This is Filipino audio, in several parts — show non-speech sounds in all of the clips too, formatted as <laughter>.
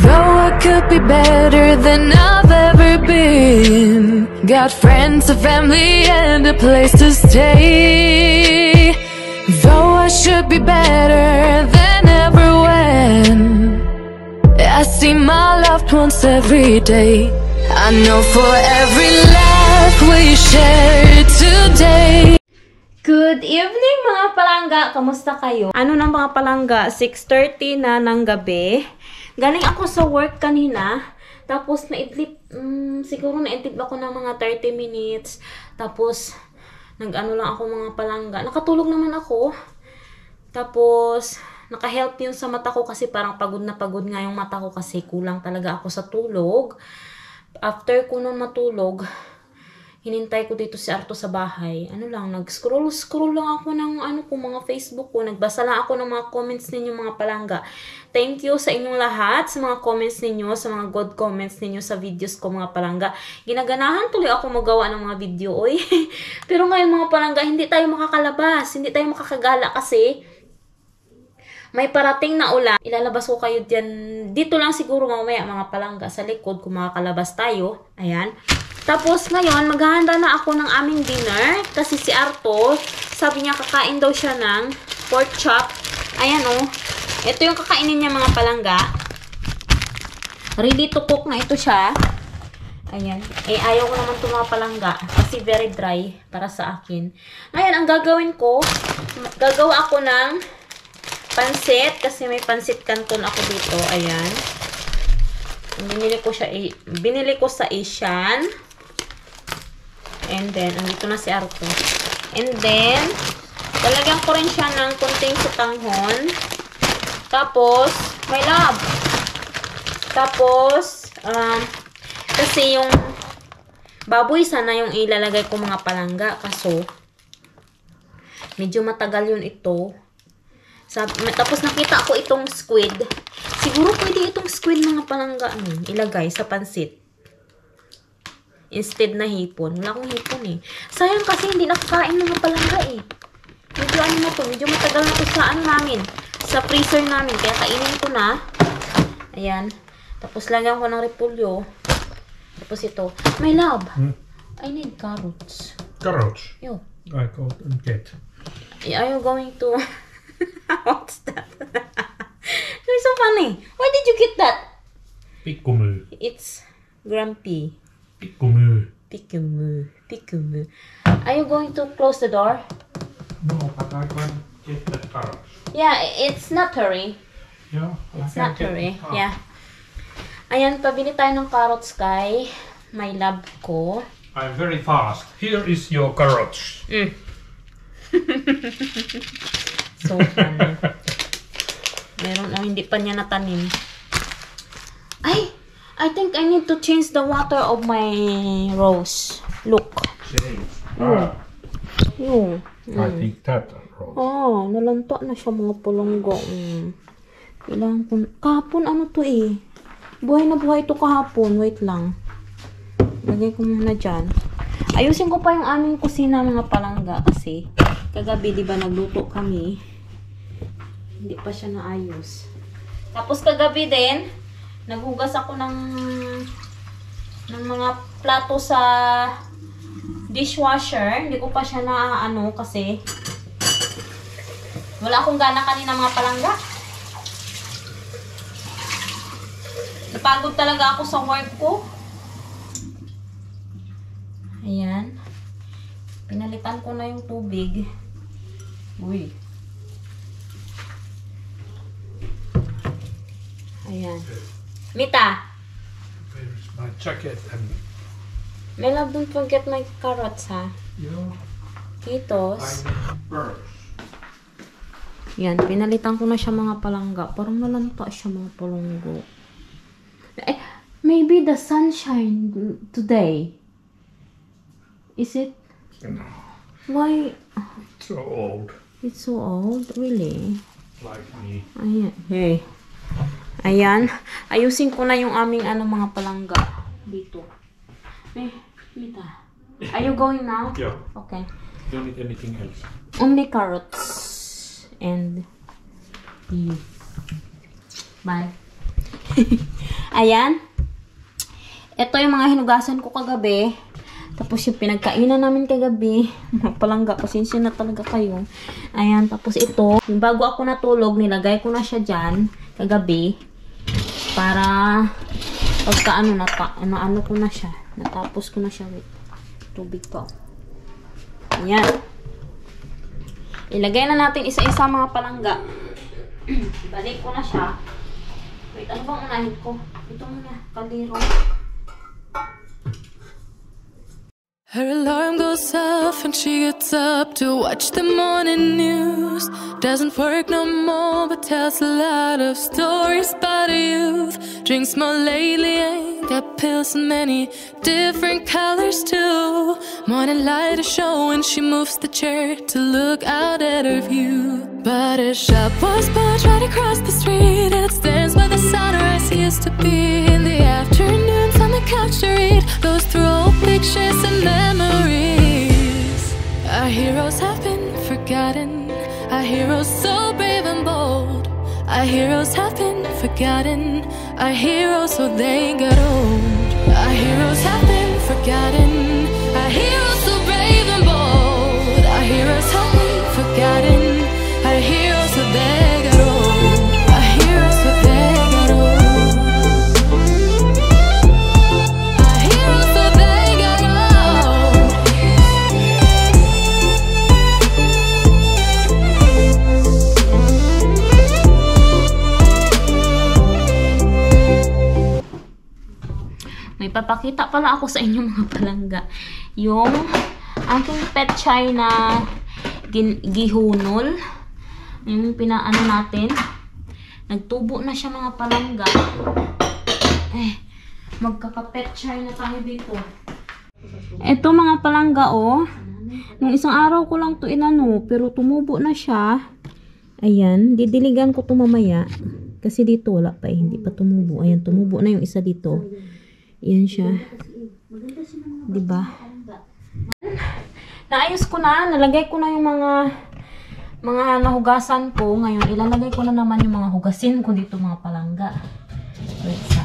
Though I could be better than I've ever been. Got friends, a family, and a place to stay. Though I should be better than ever when. I see my loved ones every day. I know for every laugh we share today. Good evening mga palangga! Kamusta kayo? Ano ng mga palangga? 6.30 na ng gabi. Galing ako sa work kanina. Tapos naidlip, um, siguro naidlip ako ng mga 30 minutes. Tapos nag-ano lang ako mga palangga. Nakatulog naman ako. Tapos naka-help yun sa mata ko kasi parang pagod na pagod nga yung mata ko kasi kulang talaga ako sa tulog. After ko nun matulog, hinintay ko dito si Arto sa bahay. Ano lang, nag-scroll, scroll lang ako ng ano ko, mga Facebook ko. Nagbasa lang ako ng mga comments ninyo mga palangga. Thank you sa inyong lahat, sa mga comments ninyo, sa mga good comments ninyo sa videos ko mga palangga. Ginaganahan tuloy ako magawa ng mga video, oy. <laughs> Pero ngayon mga palangga, hindi tayo makakalabas, hindi tayo makakagala kasi may parating na ulan. Ilalabas ko kayo dyan. Dito lang siguro mamaya mga palangga sa likod kung makakalabas tayo. Ayan. Tapos ngayon, maghahanda na ako ng aming dinner. Kasi si Arto, sabi niya kakain daw siya ng pork chop. Ayan. Oh. Ito yung kakainin niya mga palangga. Ready to cook na ito siya. Ayan. Eh, ayaw ko naman ito mga palangga. Kasi very dry para sa akin. Ngayon, ang gagawin ko, gagawa ako ng pansit. Kasi may pansit canton ako dito. Ayan. Binili ko siya, binili ko sa Asian. And then, andito na si Arto. And then, talagyan ko rin siya ng kunting sutanghon. Tapos, my love. Tapos, um, kasi yung baboy sana yung ilalagay ko mga palangga. Kaso, medyo matagal yun ito. Sabi, tapos nakita ko itong squid. Siguro pwede itong squid mga palangga ano, ilagay sa pansit. Instead na hipon. Wala akong hipon eh. Sayang kasi hindi nakakain mga palangga eh. Medyo ano na to. Medyo matagal na to sa ano namin. Sa freezer namin. Kaya kainin ko na. Ayan. Tapos lagyan ko ng repolyo. Tapos ito. My love. Hmm? I need carrots. Carrots? Yo. I go and get. Are you going to... <laughs> What's that? <laughs> It's so funny. Why did you get that? Pikkumu. It's grumpy. Pikkumu. Pikumu. Pikumu. Are you going to close the door? No, but I can get the carrots. Yeah, it's not hurry. Yeah, It's not hurry. ah, Yeah. Ayan, pabili tayo ng carrots kay my love ko. I'm very fast. Here is your carrots. Mm. <laughs> so funny. Meron na hindi pa niya natanim. Ay! I think I need to change the water of my rose. Look. Change. Ah. Yung. I think that rose. Oh, nalanto na siya mga pulonggo. Mm. Kailangan ko... Kahapon ano to eh. Buhay na buhay ito kahapon. Wait lang. Lagay ko muna dyan. Ayusin ko pa yung aming kusina mga palangga kasi kagabi di ba nagluto kami. Hindi pa siya naayos. Tapos kagabi din, naghugas ako ng ng mga plato sa dishwasher. Hindi ko pa siya na ano kasi wala akong gana kanina mga palangga. Napagod talaga ako sa work ko. Ayan. Pinalitan ko na yung tubig. Uy. Ayan. Mita, Where is my jacket and my love, don't forget my carrots, ha? your Kitos. Yan, pinalitan ko na siya mga palangga. Parang nalanta siya mga palanggo. Eh, maybe the sunshine today. Is it? No, Why? it's so old, It's so old? Really? like me. Ayan. Hey. Ayan. Ayusin ko na yung aming ano mga palangga. Dito. Eh, Mita. Are you going now? Yeah, Okay. don't need anything else. Only carrots and mm. bye. <laughs> Ayan. Ito yung mga hinugasan ko kagabi. Tapos yung pinagkainan namin kagabi. <laughs> Mga palangga, pasensya na talaga kayo. Ayan, tapos ito. Yung bago ako natulog, nilagay ko na siya dyan kagabi. Para pagka ano, nata, ano, ano ko na siya. Natapos ko na siya. Wait. Tubig pa. Ayan. Ilagay na natin isa-isa mga palangga. <clears throat> Balik ko na siya. Wait, ano bang unahin ko? Ito muna, kaliro. Her alarm goes off and she gets up to watch the morning news. Doesn't work no more, but tells a lot of stories about youth. Drinks more lately, ain't got pills in many different colors too. Morning light is showing, she moves the chair to look out at her view. But a shop was built right across the street, and it stands by the sunrise used to be in the afternoons on the couch to read. Goes through old pictures and memories. Our heroes have been forgotten. Our heroes so brave and bold. Our heroes have been forgotten. Our heroes so they got old. Our heroes have been forgotten. Our heroes so brave and bold. Our heroes have been forgotten. May papakita pala ako sa inyo mga palangga. Yung aking pet china gin, gihunol. Yung pinaano natin. Nagtubo na siya mga palangga. Eh, magkaka-pet china tayo dito. Ito mga palangga oh. Nung isang araw ko lang to inano, pero tumubo na siya. Ayan, didiligan ko to mamaya. Kasi dito wala pa eh, hindi pa tumubo. Ayan, tumubo na yung isa dito. Yan siya. ba? Naayos ko na, nalagay ko na yung mga mga nahugasan ko. Ngayon, ilalagay ko na naman yung mga hugasin ko dito mga palangga. Wait, sa.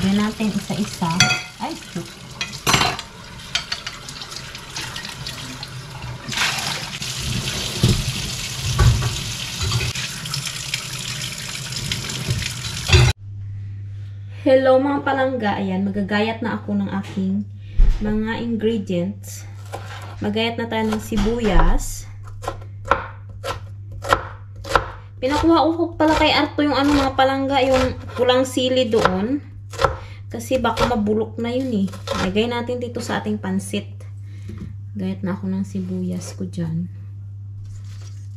Gawin natin isa-isa. Ay, shoot. Hello mga palangga. Ayan, magagayat na ako ng aking mga ingredients. Magayat na tayo ng sibuyas. Pinakuha ko pala kay Arto yung ano mga palangga, yung pulang sili doon. Kasi baka mabulok na yun eh. Lagay natin dito sa ating pansit. Gayat na ako ng sibuyas ko dyan.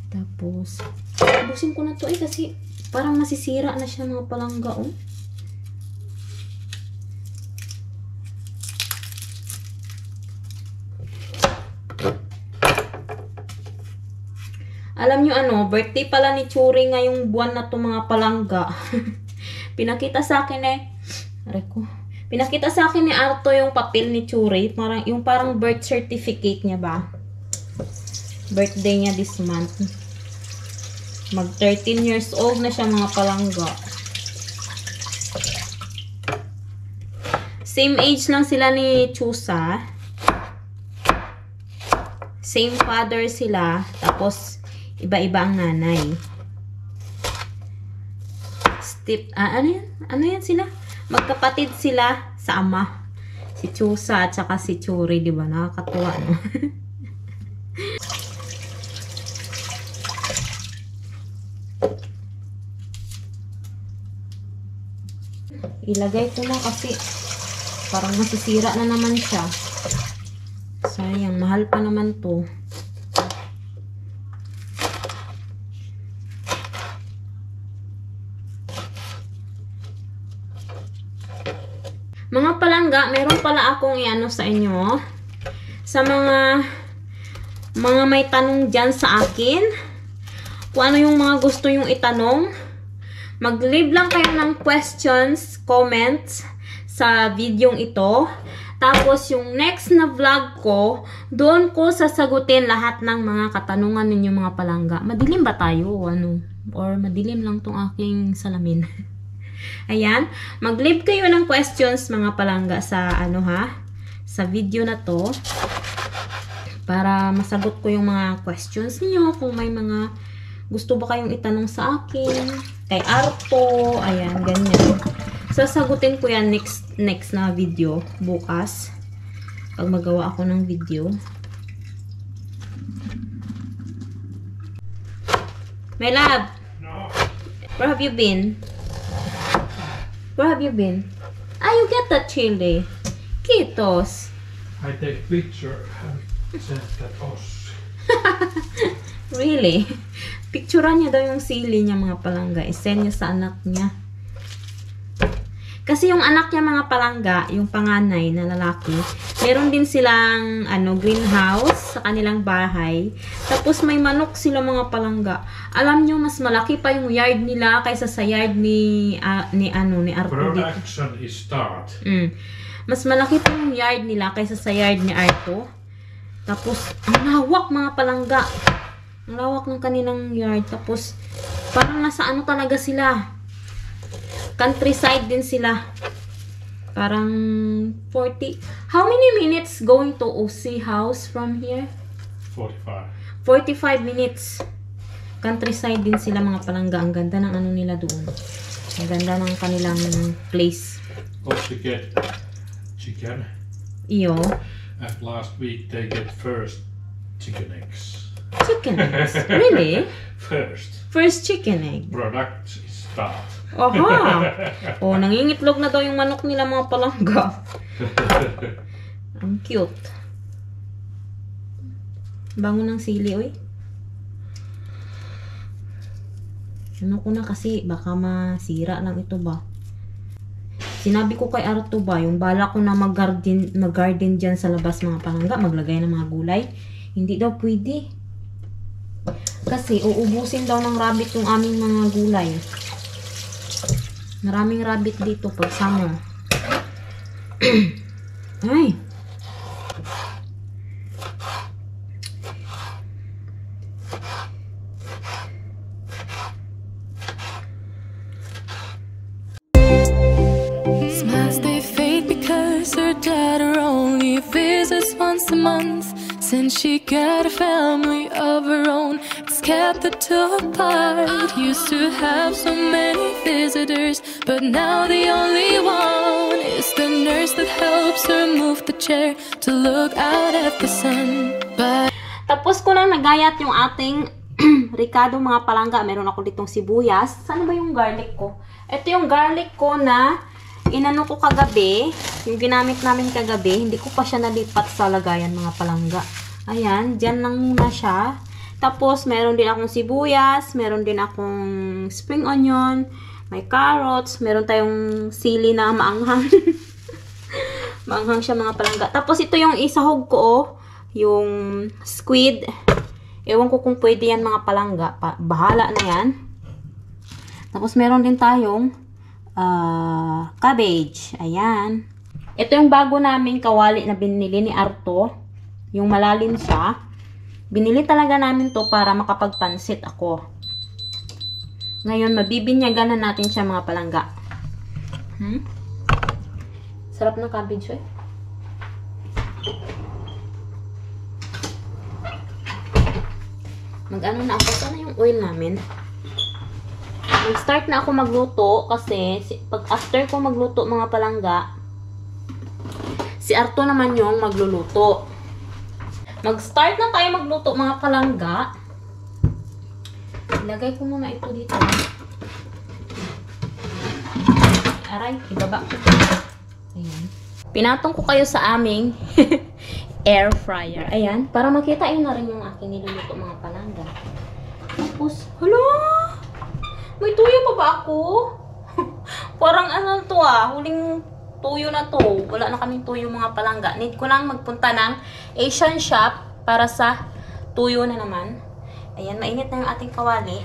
Tapos, ubusin ko na to eh kasi parang masisira na siya mga palangga oh. Alam nyo ano, birthday pala ni Churi ngayong buwan na to mga palangga. <laughs> Pinakita sa akin eh. Aray. Pinakita sa akin ni Arto yung papel ni Churi. Parang, yung parang birth certificate niya ba? Birthday niya this month. Mag 13 years old na siya mga palangga. Same age lang sila ni Chusa. Same father sila. Tapos, iba-iba ang nanay. Step, ah, ano yan? Ano yan sila? Magkapatid sila sa ama. Si Chusa at saka si Churi, di ba? Nakakatuwa, no? <laughs> Ilagay ko na kasi parang masisira na naman siya. Sayang, mahal pa naman to. Mga palangga, meron pala akong iano sa inyo. Sa mga mga may tanong dyan sa akin. Kung ano yung mga gusto yung itanong. Mag-leave lang kayo ng questions, comments sa videong ito. Tapos yung next na vlog ko, doon ko sasagutin lahat ng mga katanungan ninyo mga palangga. Madilim ba tayo? Ano? Or madilim lang tong aking salamin? <laughs> Ayan. Mag-leave kayo ng questions mga palangga sa ano ha, sa video na to. Para masagot ko yung mga questions niyo kung may mga gusto ba kayong itanong sa akin, kay Arto, ayan, ganyan. Sasagutin ko yan next next na video bukas. Pag magawa ako ng video. My love, No. where have you been? Where have you been? Ah, you get that chili. Kitos. I take picture and send that us. <laughs> Really? Picturean niya daw yung sili niya mga palangga. I-send niya sa anak niya. Kasi yung anak niya mga palangga, yung panganay na lalaki, meron din silang ano, greenhouse sa kanilang bahay. Tapos may manok sila mga palangga. Alam nyo, mas malaki pa yung yard nila kaysa sa yard ni, ah, ni ano, ni Arto. Production is start. Mm. Mas malaki pa yung yard nila kaysa sa yard ni Arto. Tapos, ang lawak mga palangga. Ang lawak ng kanilang yard. Tapos, parang nasa ano talaga sila. Countryside din sila. Parang 40. How many minutes going to OC house from here? 45. 45 minutes. Countryside din sila mga palangga. Ang ganda ng ano nila doon. Ang ganda ng kanilang place. Also get chicken. Iyo. And last week they get first chicken eggs. Chicken eggs. Really? <laughs> First. First chicken egg. Product start. Aha! <laughs> Oh, nangingitlog na daw yung manok nila mga palangga. Ang cute. Bango ng sili, oy. Ano ko na kasi, baka masira lang ito ba. Sinabi ko kay Arto ba, yung bala ko na mag-garden, mag-garden dyan sa labas mga palangga, maglagay ng mga gulay. Hindi daw pwede. Kasi uubusin daw ng rabbit yung aming mga gulay. Maraming rabbit dito pag. <clears throat> Ay! Smiles they fade because her dad only visits once a month. Since she got a family of her own, kept the two apart. Used to have so many visitors, but now the only one is the nurse that helps her move the chair to look out at the sun. But Tapos ko lang nagayat yung ating <clears throat> Ricardo mga palangga. Meron ako ditong sibuyas. Saan ba yung garlic ko? Ito yung garlic ko na inano ko kagabi. Yung ginamit namin kagabi. Hindi ko pa siya nalipat sa lagayan mga palangga. Ayan. Diyan lang muna siya. Tapos, meron din akong sibuyas. Meron din akong spring onion. May carrots. Meron tayong sili na maanghang. <laughs> maanghang siya mga palangga. Tapos, ito yung isahog ko oh. Yung squid. Ewan ko kung pwede yan mga palangga. Pa bahala na yan. Tapos meron din tayong ah, cabbage. Ayan. Ito yung bago naming kawali na binili ni Arto. Yung malalim siya. Binili talaga namin to para makapagpansit ako. Ngayon, mabibinyagan na natin siya mga palangga. Hmm? Sarap ng cabbage eh. Mag-ano na ako. Sana yung oil namin. Mag-start na ako magluto kasi si- pag after ko magluto mga palangga, si Arto naman yung magluluto. Mag-start na tayo magluto mga palangga. Ilagay ko muna ito dito. Aray, ibaba ko. Ayan. Pinatong ko kayo sa aming <laughs> air fryer. Ayan, para makita yun na rin yung aking niluluto mga palangga. Tapos, hala! May tuyo pa ba ako? <laughs> Parang ano to ah, huling tuyo na to. Wala na kaming tuyo mga palangga. Need ko lang magpunta ng Asian shop para sa tuyo na naman. Ayan, mainit na yung ating kawali.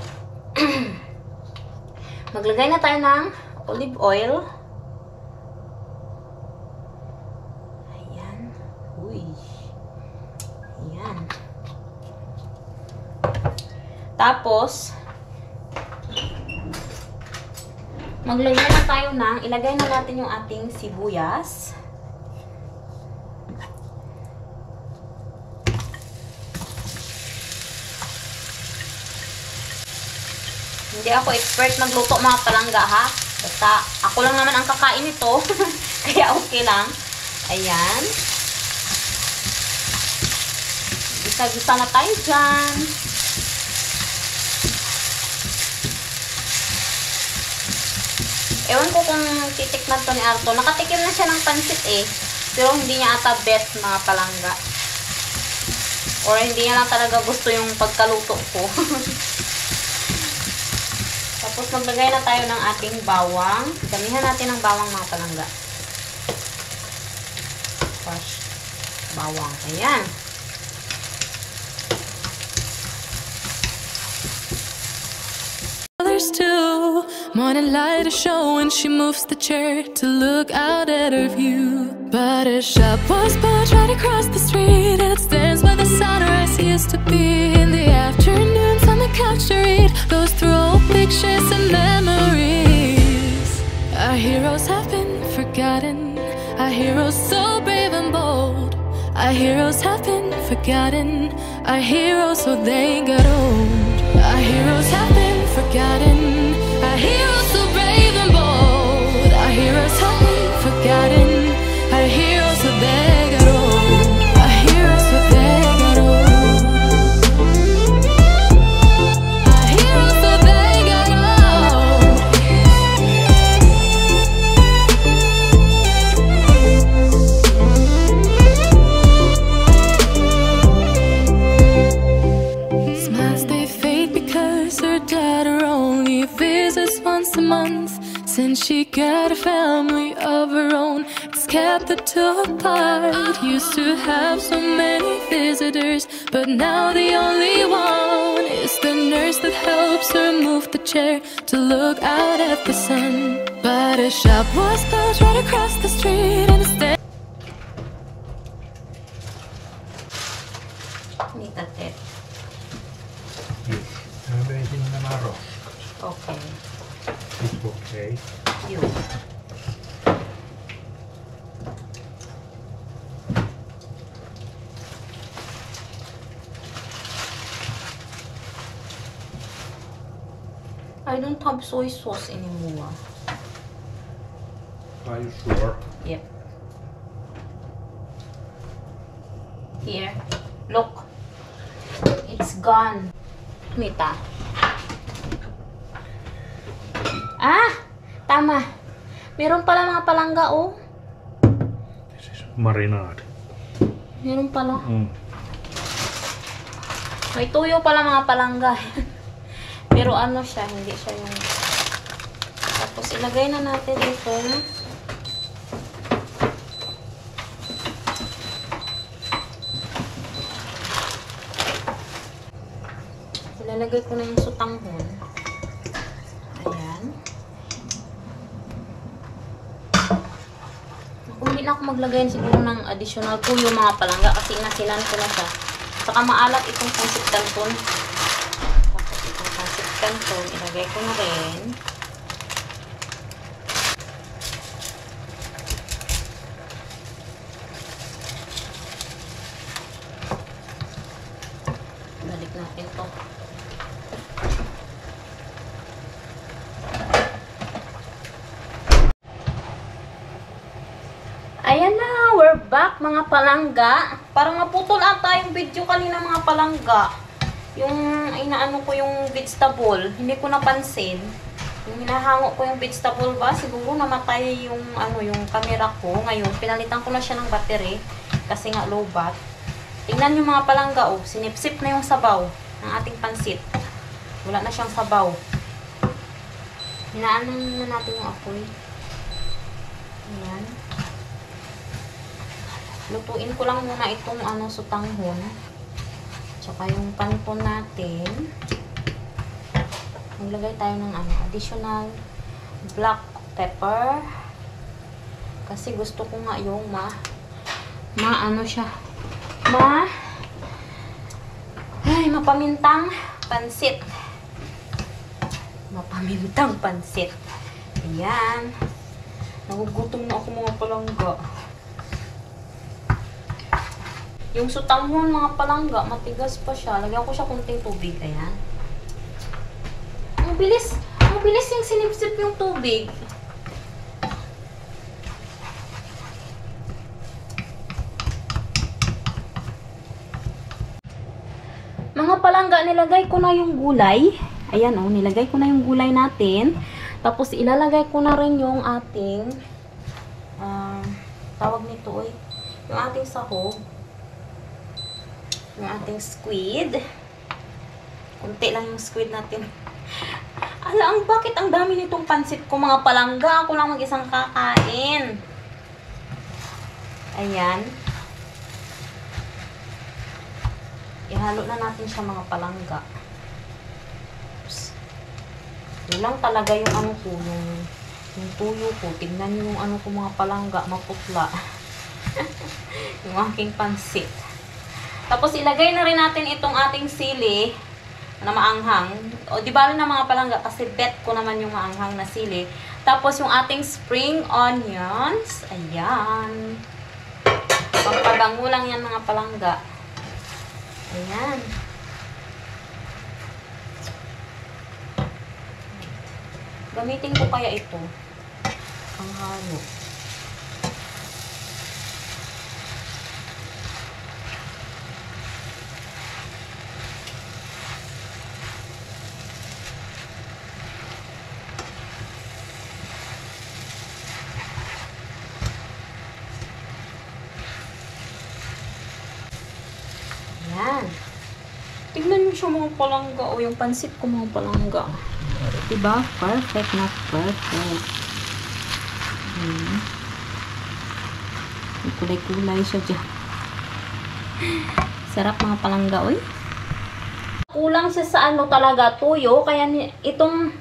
<clears throat> Maglagay na tayo ng olive oil. Ayan. Uy. Ayan. Tapos, Maglagay na tayo ng, ilagay na natin yung ating sibuyas. Hindi ako expert magluto mga palangga ha. Basta ako lang naman ang kakain nito. <laughs> Kaya okay lang. Ayan. Gisa-gisa na tayo dyan. Ewan ko kung titikman to ni Arto. Nakatikim na siya ng pansit eh. Pero hindi niya ata bet mga palangga. Or hindi niya lang talaga gusto yung pagkaluto ko. <laughs> Tapos maglagay na tayo ng ating bawang. Damihan natin ng bawang mga palangga. Wash. Bawang. Ayan. Others too. Morning light is showing she moves the chair to look out at her view. But a shop was built right across the street, and it stands where the sunrise used to be. In the afternoons on the couch to read, goes through old pictures and memories. Our heroes have been forgotten. Our heroes so brave and bold. Our heroes have been forgotten. Our heroes so they got old. Our heroes have been forgotten. I hear us so brave and bold. I hear us have forgotten. I hear us so there a month. Since she got a family of her own, it's kept the two apart. Used to have so many visitors, but now the only one is the nurse that helps her move the chair to look out at the sun. But a shop was built right across the street, and it's there. Ni tatet. Jag vet inte när man roskat. Okay. Okay. Yun. I don't have soy sauce anymore. Are you sure? Yep. Here. Look. It's gone. Mita. Ah! Tama. Meron pala mga palangga, oh. This is marinade. Meron pala. Mm. May tuyo pala mga palangga. <laughs> Pero ano siya, hindi siya yung... Tapos ilagay na natin ito. Ilalagay ko na yung sutanghon. Ayan. Kung hindi na ako maglagay siguro ng additional tuyo mga palangga kasi nasinan ko na siya. Saka maalat itong pancit canton. Tapos itong pancit canton, ilagay ko na rin. Balik natin to. Ayan na, we're back mga palangga. Parang naputol ata yung video kanina mga palangga. Yung inaano ko yung vegetable, hindi ko napansin. Yung hinahango ko yung vegetable ba, siguro namatay yung ano yung camera ko. Ngayon, pinalitan ko na siya ng battery kasi nga low bat. Tingnan yung mga palangga oh, sinipsip na yung sabaw ng ating pansit. Wala na siyang sabaw. Hinaan na natin yung apoy. Ayan. Lutuin ko lang muna itong ano sutanghon. Tsaka yung kanton natin. Maglagay tayo ng ano, additional black pepper. Kasi gusto ko nga yung ma ma ano siya. Ma ay, mapamintang pansit. Mapamintang pansit. Ayan. Nagugutom na ako mga palangga. Yung sutamon mga palangga, matigas pa siya. Lagyan ko siya kunting tubig. Ayan. Ang bilis. Ang bilis yung sinipsip yung tubig. Mga palangga, nilagay ko na yung gulay. Ayan oh, nilagay ko na yung gulay natin. Tapos ilalagay ko na rin yung ating ah, tawag nito eh, yung ating sahog. Yung ating squid. Kunti lang yung squid natin. <laughs> Ala, ang bakit ang dami nitong pansit ko mga palangga? Ako lang mag-isang kakain. Ayan. Ihalo na natin siya mga palangga. Oops. Yun lang talaga yung ano ko, yung, yung tuyo ko. Tignan yung ano ko mga palangga, maputla. <laughs> yung aking pansit. Tapos ilagay na rin natin itong ating sili na maanghang. O di bali na mga palangga kasi bet ko naman yung maanghang na sili. Tapos yung ating spring onions. Ayan. Pagpabango lang yan mga palangga. Ayan. Gamitin ko kaya ito. Ang halo. Ayan. Tignan niyo siya mga palangga o yung pansit ko mga palangga. Diba? Perfect na perfect. Hmm. May kulay-kulay siya dyan. <laughs> Sarap mga palangga, oy. Kulang siya sa ano talaga, tuyo. Kaya itong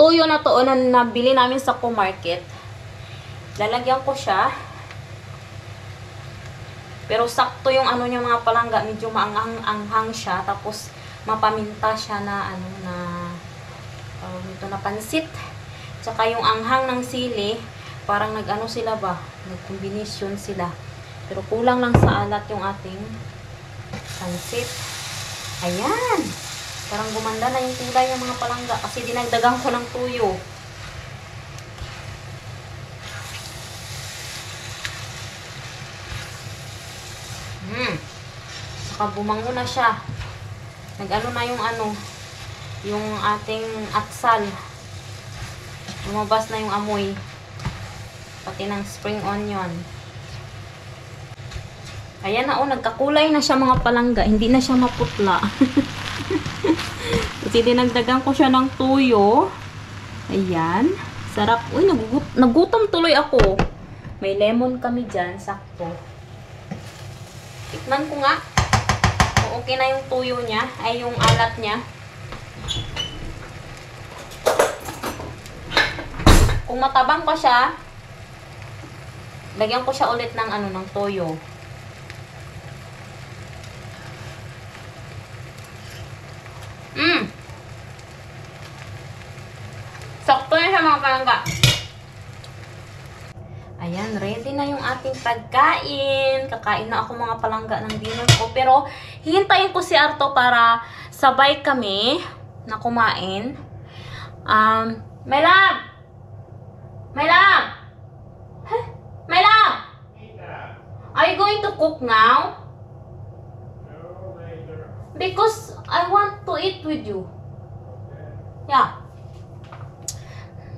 tuyo na to na nabili namin sa co-market. Lalagyan ko siya. Pero sakto yung ano niya mga palangga, medyo maanghang-anghang siya. Tapos mapaminta siya na ano na um, ito na pansit. Tsaka yung anghang ng sili, parang nag-ano sila ba? Nag-combination sila. Pero kulang lang sa alat yung ating pansit. Ayan! Parang gumanda na yung kulay ng mga palangga kasi dinagdagan ko ng tuyo. Hmm. Saka bumango na siya. Nag-ano na yung ano, yung ating atsal. Lumabas na yung amoy. Pati ng spring onion. Ayan na oh, nagkakulay na siya mga palangga. Hindi na siya maputla. <laughs> Kasi dinagdagan ko siya ng tuyo. Ayan. Sarap. Uy, nagugut nagutom tuloy ako. May lemon kami dyan. Sakto. Tikman ko nga. Okay na yung tuyo niya. Ay, yung alat niya. Kung matabang pa siya, lagyan ko siya ulit ng ano, ng toyo. Mmm! Sakto na siya mga palangga. Ayan, ready na yung ating pagkain. Kakain na ako mga palangga ng dinner ko. Pero, hihintayin ko si Arto para sabay kami na kumain. Um, my love! My love! Huh? My love! Are you going to cook now? Because I want to eat with you. Yeah.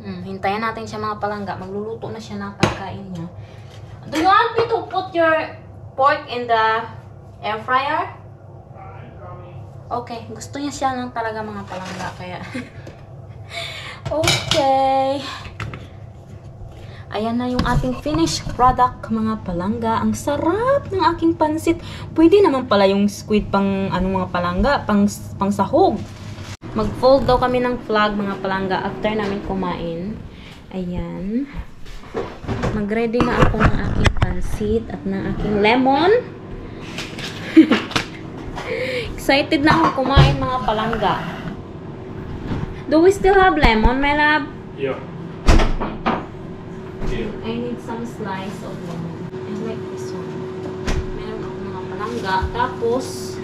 Hmm, hintayin natin siya mga palangga. Magluluto na siya ng pagkain niya. Do you want me to put your pork in the air fryer? Okay. Gusto niya siya ng talaga mga palangga. Kaya, <laughs> okay. Ayan na yung ating finished product, mga palangga. Ang sarap ng aking pansit. Pwede naman pala yung squid pang ano mga palangga, pang, pang sahog. Mag-fold daw kami ng flag, mga palangga, after namin kumain. Ayan. Mag-ready na ako ng aking pansit at ng aking lemon. <laughs> Excited na ako kumain, mga palangga. Do we still have lemon, my love? Yeah. Here. I need some slice of lemon. I like this one. Meron ako mga palangga. Tapos,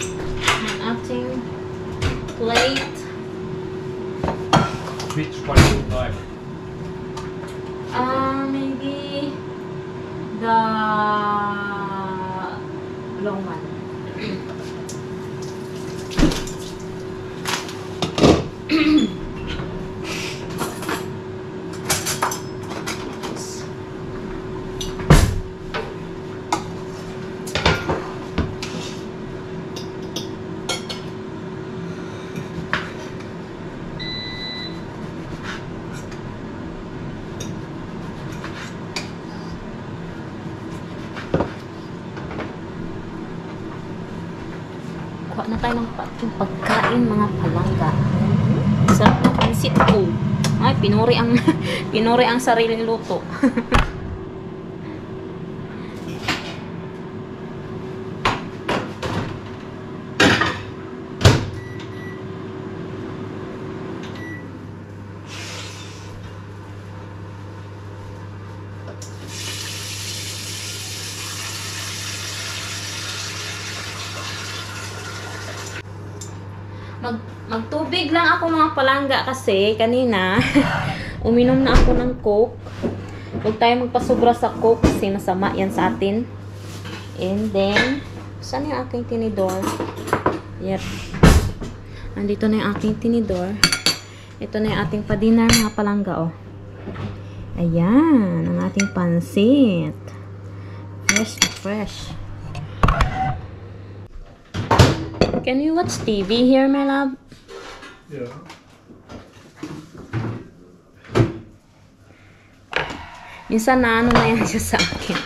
ang ating plate. Which one you like? Uh, maybe the long one. <clears throat> pansit ko. Ay, pinuri ang <laughs> pinuri ang sariling luto. <laughs> Mag magtubig lang ako mga palangga kasi kanina <laughs> uminom na ako ng Coke. Huwag tayo magpasobra sa Coke kasi masama yan sa atin. And then, saan yung aking tinidor? Yep. Andito na yung aking tinidor. Ito na yung ating pa-dinner mga palangga, oh. Ayan, ang ating pansit. Fresh fresh. Can you watch TV here, my love? Yeah. Minsan na ano na yan <laughs> siya sa akin.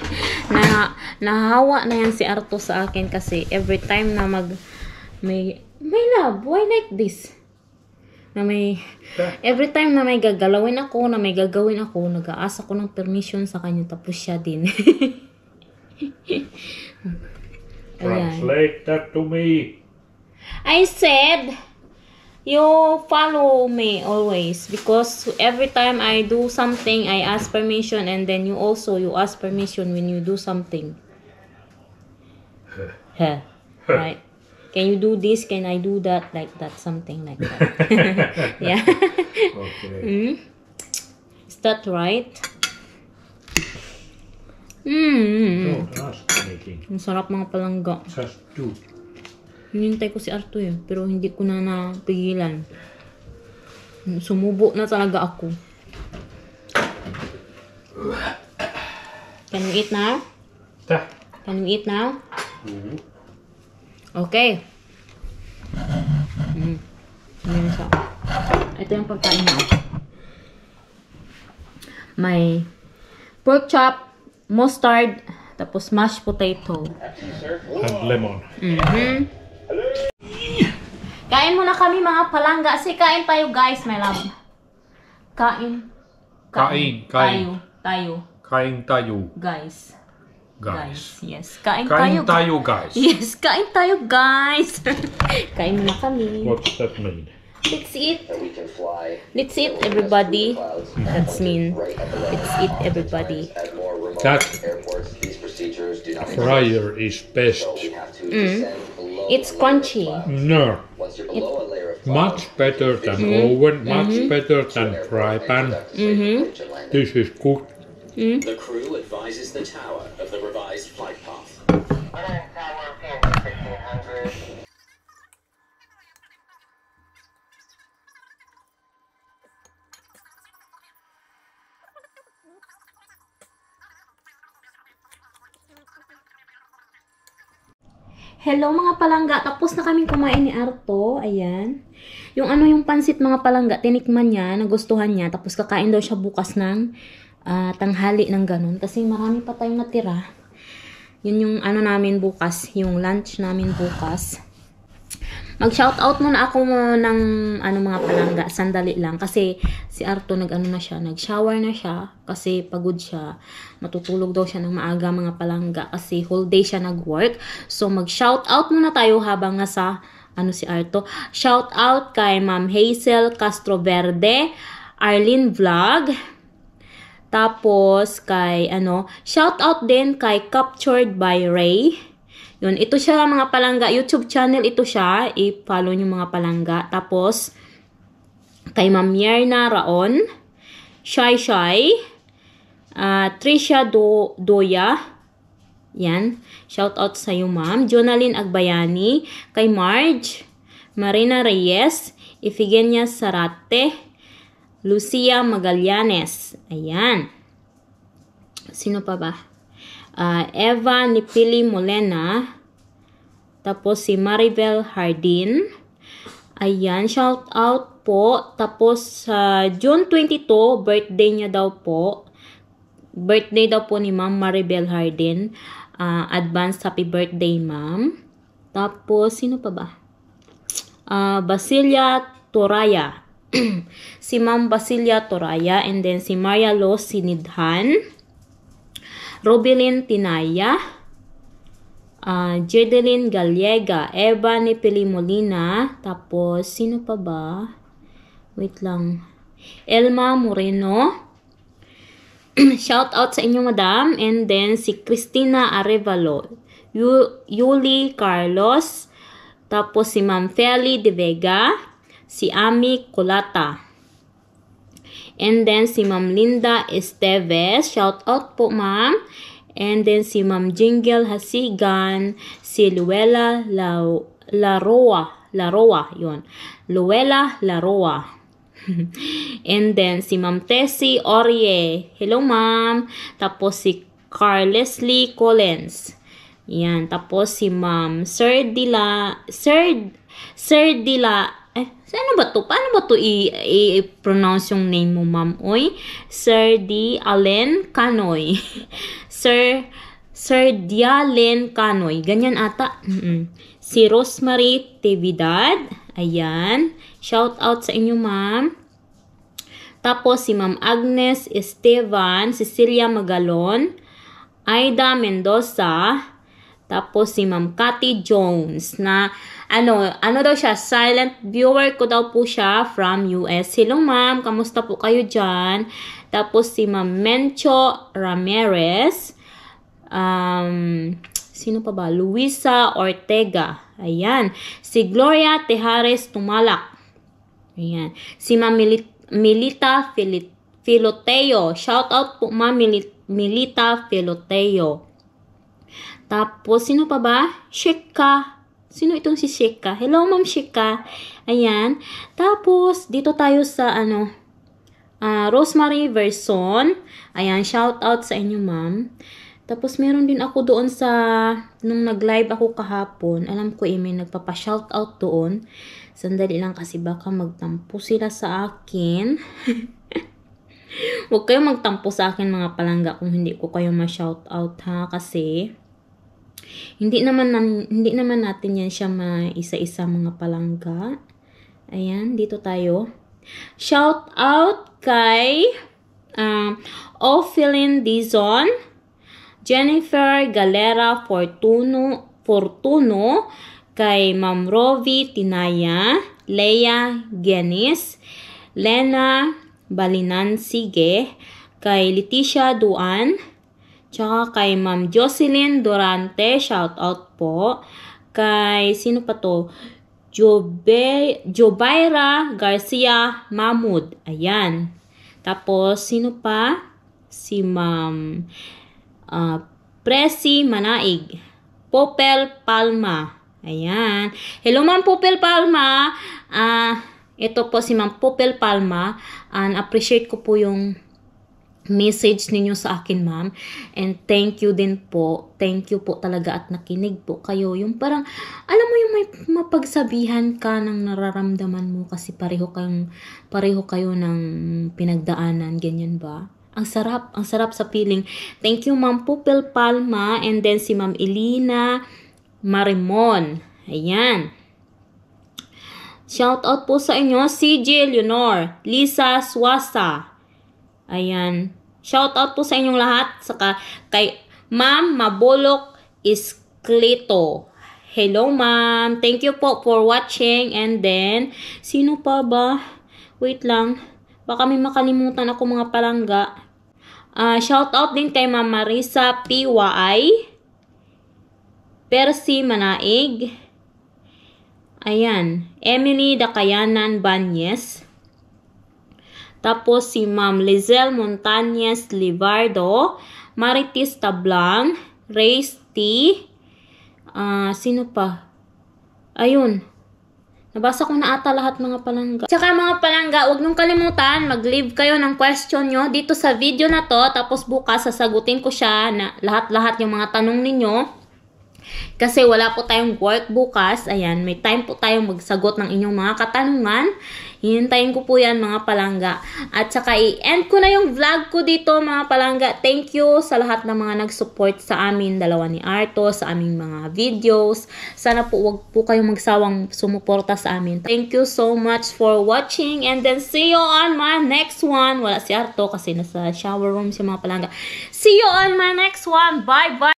Na, nahawa na yan si Arto sa akin kasi every time na mag may my love, why like this? Na may every time na may gagalawin ako, na may gagawin ako, nag-aasa ko ng permission sa kanya tapos siya din. <laughs> Translate that to me. I said, you follow me always because every time I do something, I ask permission, and then you also you ask permission when you do something. <laughs> Right? Can you do this? Can I do that? Like that, something like that. <laughs> <laughs> yeah. Okay. Hmm? Is that right? Mm. Don't ask anything. Ang sarap mga palangga. Just do. Hinintay ko si Arto eh, pero hindi ko na napigilan. Sumubo na talaga ako. Can we eat now? Tah. Can we eat now? Mm. Okay. Mm. Ayan siya. Ito yung pagkain na. May pork chop, mustard, tapos mashed potato. And lemon. Mhm. Kain muna kami mga palangga. Kasi kain tayo guys, my love. Kain. Kain, kain. Tayo. Tayo. Kain tayo, Guys. guys. Yes. Kain, Kain tayo. tayo, guys. <laughs> Yes, kain tayo guys. <laughs> kain muna kami. What's that mean? Let's eat. Let's eat everybody. That's mean. Let's eat everybody. That- Fryer is best. So we have to descend below It's a layer of crunchy. cloud. No. Once you're below a layer of cloud, Much better than oven, much better than fry pan. mm-hmm. This is good. The crew advises the tower of the revised flight path. Hello mga palangga, tapos na kaming kumain ni Arto. Ayan. Yung ano yung pansit mga palangga, tinikman niya, nagustuhan niya. Tapos kakain daw siya bukas ng ah, tanghali ng ganun. Kasi marami pa tayong natira. Yun yung ano namin bukas, yung lunch namin bukas. Mag-shoutout muna ako ng ano mga palangga, sandali lang kasi si Arto nag-ano na siya, nag-shower na siya kasi pagod siya. Matutulog daw siya ng maaga mga palangga kasi whole day siya nag-work. So mag-shoutout muna tayo habang nasa ano si Arto. Shoutout kay Ma'am Hazel Castro Verde, Arlene Vlog. Tapos, kay, ano, shout out din kay Captured by Ray. Yun, ito siya mga palangga. YouTube channel ito siya. I-follow nyo mga palangga. Tapos, kay Ma'am Yerna Raon. Shy Shy. Uh, Trisha Do Doya. Yan. Shout out sa iyo, ma'am. Jonalyn Agbayani. Kay Marge. Marina Reyes. Ifigenia Sarate. Lucia Magallanes. Ayan. Sino pa ba? Uh, Eva Nipili Molena. Tapos si Maribel Hardin. Ayan, shout out po. Tapos sa uh, June 22, birthday niya daw po. Birthday daw po ni Ma'am Maribel Hardin. Uh, advance happy birthday, Ma'am. Tapos, sino pa ba? Uh, Basilia Toraya. <clears throat> si Ma'am Basilia Toraya and then si Maria Lo Sinidhan, Robilin Tinaya, uh, Jedeline Gallega, Eva ni Pilimolina, tapos sino pa ba? Wait lang. Elma Moreno. <clears throat> Shout out sa inyo, madam. And then si Christina Arevalo. Yuli Carlos. Tapos si Ma'am Feli De Vega si Ami Kulata. And then si Ma'am Linda Esteves, shout out po ma'am. And then si Ma'am Jingle Hasigan, si Luella La Laroa, Laroa, yon. Luella Laroa. <laughs> And then si Ma'am Tessie Orie. Hello ma'am. Tapos si Carl Leslie Collins. Yan. Tapos si Ma'am Sir Dila, Sir, Sir Dila, eh, ano ba to? Paano ba to i-pronounce yung name mo, ma'am? Oy, Sir D. Allen Canoy. <laughs> Sir, Sir Dialen Canoy. Ganyan ata. Mm-mm. Si Rosemary Tevidad. Ayan. Shout out sa inyo, ma'am. Tapos si Ma'am Agnes Esteban, Cecilia Magalon, Aida Mendoza, tapos si Ma'am Cathy Jones na ano, ano daw siya, silent viewer ko daw po siya from US. Hello ma'am, kamusta po kayo dyan? Tapos si Ma'am Mencho Ramirez. Um, sino pa ba? Luisa Ortega. Ayan. Si Gloria Tejares Tumalak. Ayan. Si Ma'am Milit Milita Filoteo. Shout out po Ma'am Milit Milita Filoteo. Tapos, sino pa ba? Sheka Sino itong si Shika? Hello, Ma'am Shika. Ayan. Tapos, dito tayo sa, ano, uh, Rosemary Verson. Ayan, shout out sa inyo, ma'am. Tapos, meron din ako doon sa, nung nag-live ako kahapon, alam ko, eh, may nagpapa-shout out doon. Sandali lang kasi baka magtampo sila sa akin. <laughs> Huwag kayong magtampo sa akin mga palangga kung hindi ko kayo ma-shout out ha kasi hindi naman, hindi naman natin yan siya maisa-isa mga palangga. Ayan, dito tayo. Shout out kay um, Ophelin Dizon, Jennifer Galera Fortuno, Fortuno, kay Ma'am Rovi Tinaya, Leia Genis, Lena Balinansige, kay Leticia Duan, Tsaka kay Ma'am Jocelyn Durante, shout out po. Kay, sino pa to? Jobe, Jobaira Garcia Mahmud. Ayan. Tapos, sino pa? Si Ma'am uh, Presi Manaig. Popel Palma. Ayan. Hello, Ma'am Popel Palma. Ah, uh, ito po si Ma'am Popel Palma. And appreciate ko po yung message ninyo sa akin, ma'am. And thank you din po. Thank you po talaga at nakinig po kayo. Yung parang, alam mo yung may mapagsabihan ka ng nararamdaman mo kasi pareho kayong, pareho kayo ng pinagdaanan, ganyan ba? Ang sarap, ang sarap sa feeling. Thank you, Ma'am Pupil Palma, and then si Ma'am Elina Marimon. Ayan. Shout out po sa inyo, CJ Leonor, Lisa Swasa, Ayan. Shout out po sa inyong lahat. Saka kay Ma'am Mabolok Isklito. Hello, ma'am. Thank you po for watching. And then, sino pa ba? Wait lang. Baka may makalimutan ako mga palangga. Ah, shout out din kay Ma'am Marisa PY. Percy Manaig. Ayan. Emily Dakayanan Banyes. Tapos si Ma'am Lizelle Montañez Livardo. Maritis Tablang. Race T. Ah, sino pa? Ayun. Nabasa ko na ata lahat mga palangga. Tsaka mga palangga, huwag niyong kalimutan, mag-leave kayo ng question nyo dito sa video na to. Tapos bukas, sasagutin ko siya na lahat-lahat yung mga tanong ninyo. Kasi wala po tayong work bukas. Ayan, may time po tayong magsagot ng inyong mga katanungan. Hihintayin ko po yan mga palangga. At saka i-end ko na yung vlog ko dito mga palangga. Thank you sa lahat ng mga nag-support sa amin, dalawa ni Arto, sa aming mga videos. Sana po wag po kayong magsawang sumuporta sa amin. Thank you so much for watching and then see you on my next one. Wala si Arto kasi nasa shower room si mga palangga. See you on my next one. Bye bye!